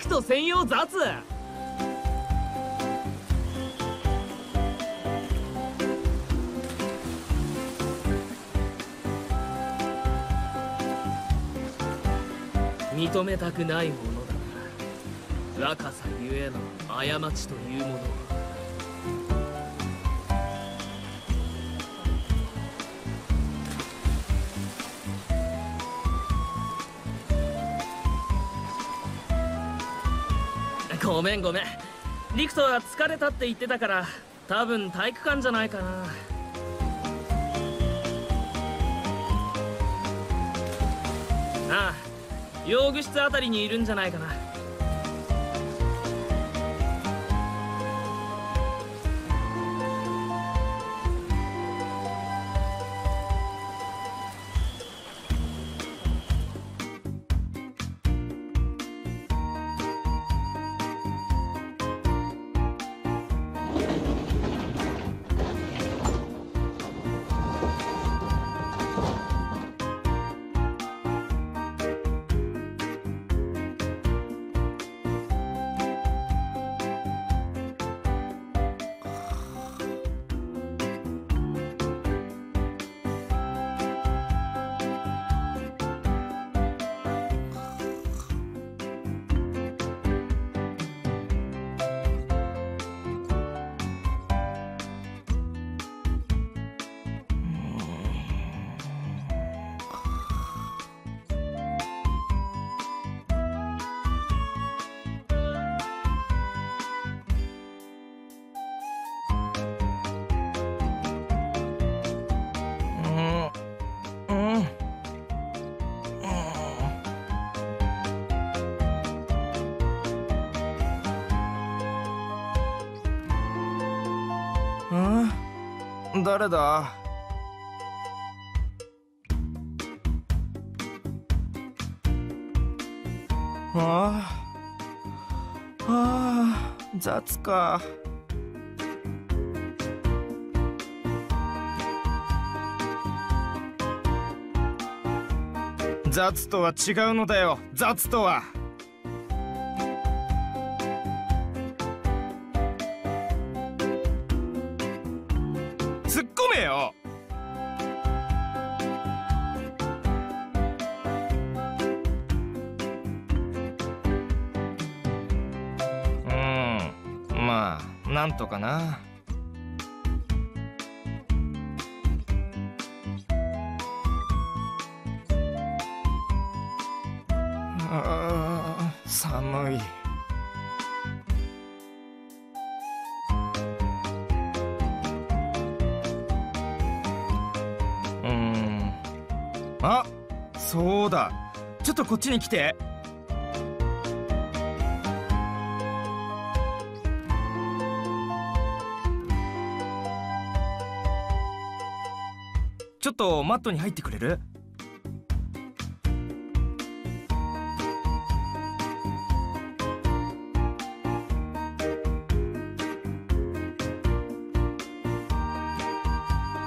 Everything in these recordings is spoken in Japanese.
クト専用雑。認めたくないものだな若さゆえの過ちというものごめんごめん。リクトは疲れたって言ってたから多分体育館じゃないかな。ああ用具室あたりにいるんじゃないかな。誰だ？ああ。ああ雑か。雑とは違うのだよ。雑とは。あなんとかな。あ寒い。うん。あそうだ。ちょっとこっちに来て。ちょっとマットに入ってくれる？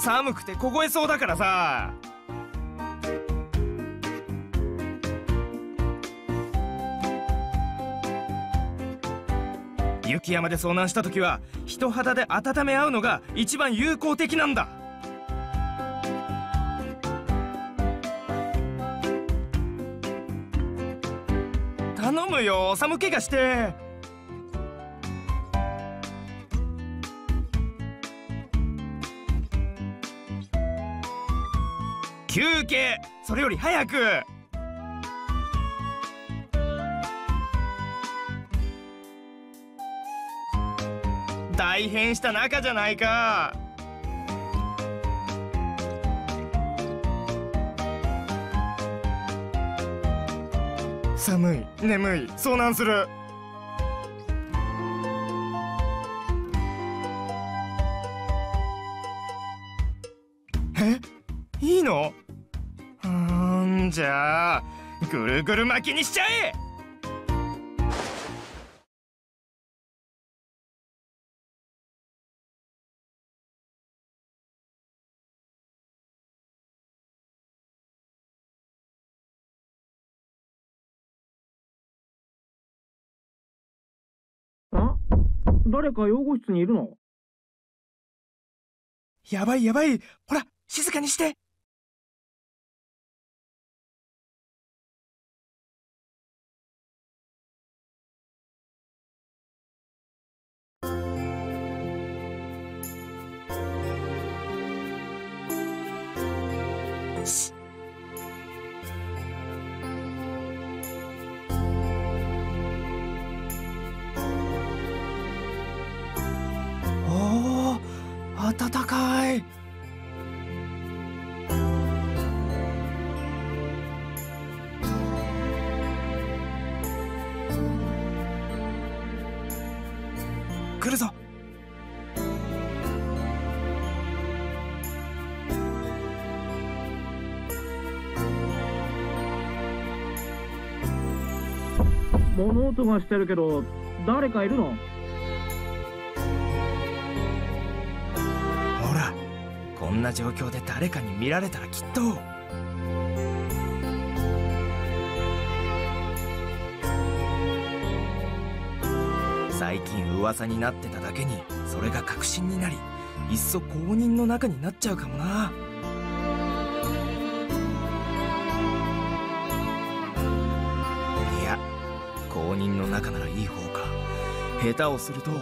寒くて凍えそうだからさ。雪山で遭難した時は人肌で温め合うのが一番有効的なんだ。むよ。寒気がして。休憩。それより早く。大変した仲じゃないか。寒い眠い遭難する。え？いいの？うーんじゃあぐるぐる巻きにしちゃえ！誰か養護室にいるの？やばいやばい。ほら静かにして。物音がしてるけど誰かいるの？ほらこんな状況で誰かに見られたらきっと。最近噂になってただけにそれが確信になりいっそ公認の中になっちゃうかもな。公認の中ならいい方か。下手をすると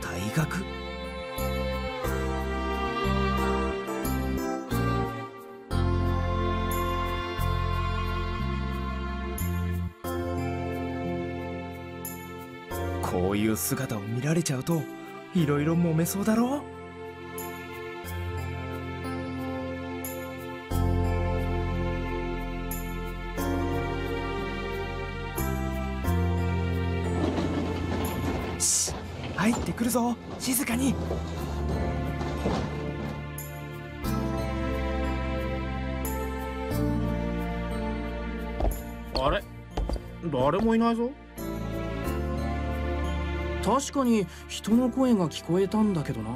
退学。こういう姿を見られちゃうといろいろ揉めそうだろし入ってくるぞ。静かに。あれ？誰もいないぞ。確かに人の声が聞こえたんだけどな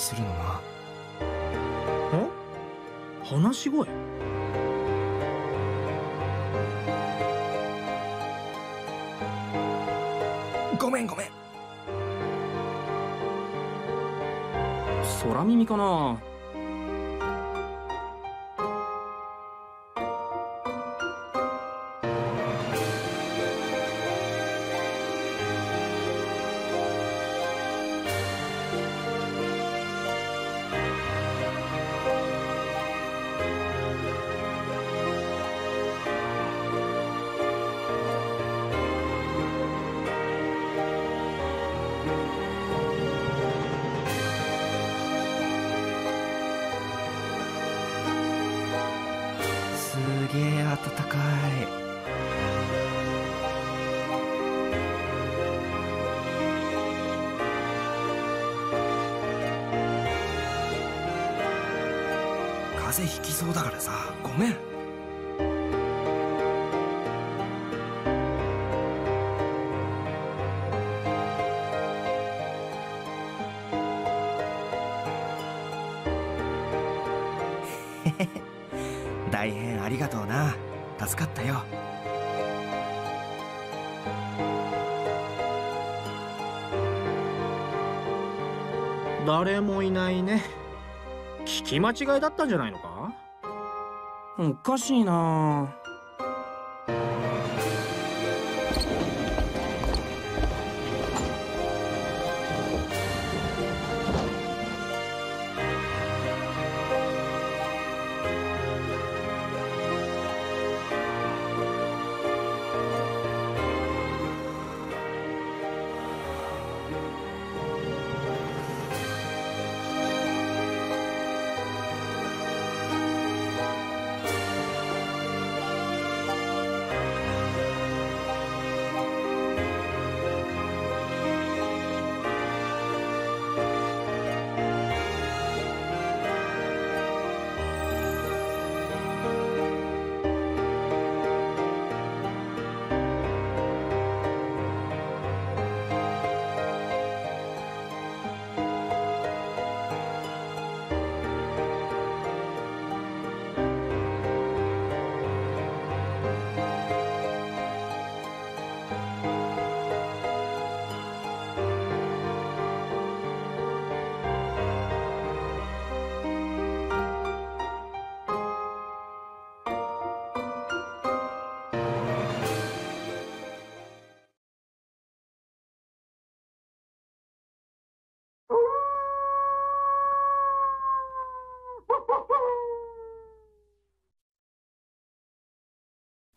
するのな。話し声？ごめんごめん。空耳かな風邪ひきそうだからさ。ごめん。大変ありがとうな。助かったよ。誰もいないね。聞き間違いだったんじゃないのか？おかしいな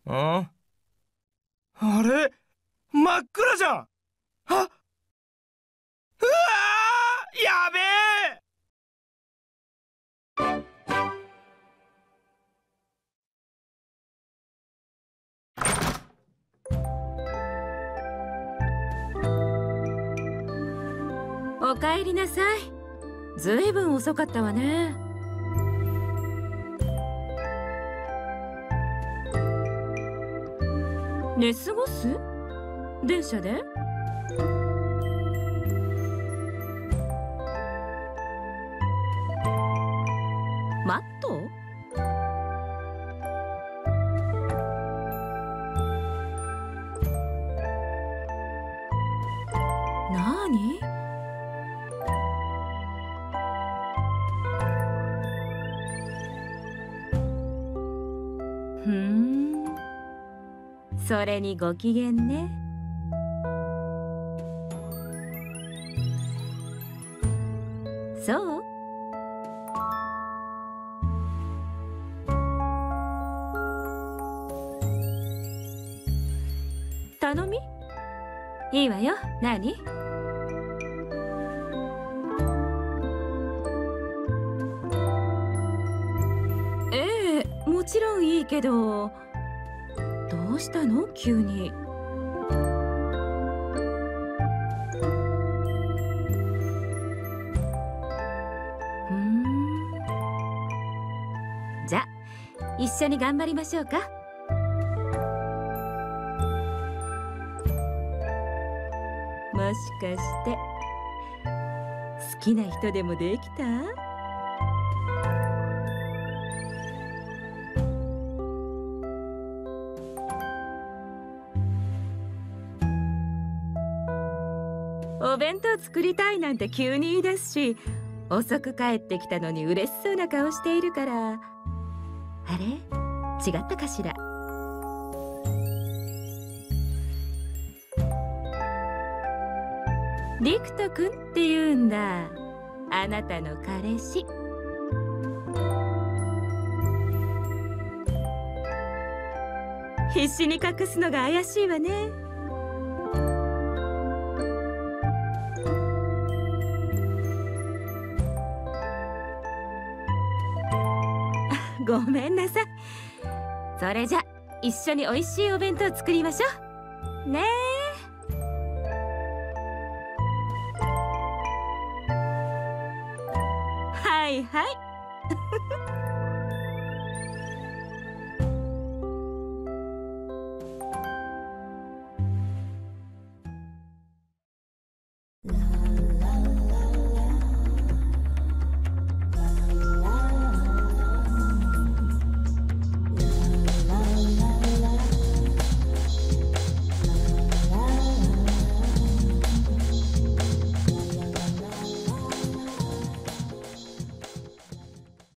ああれ？真っ暗じゃん。あうわやべえ。おかえりなさい。ずいぶん遅かったわね。寝過ごす？電車で？マット？なにそれにご機嫌ね。そう。頼み？いいわよ。何？ええもちろんいいけど。どうしたの？急に。ふん。じゃ一緒に頑張りましょうか。もしかして好きな人でもできた？お弁当作りたいなんて急に言い出すし遅く帰ってきたのに嬉しそうな顔しているから。あれ？違ったかしら？リクト君って言うんだ。あなたの彼氏。必死に隠すのが怪しいわね。ごめんなさい。それじゃ一緒に美味しいお弁当作りましょう。ねえ。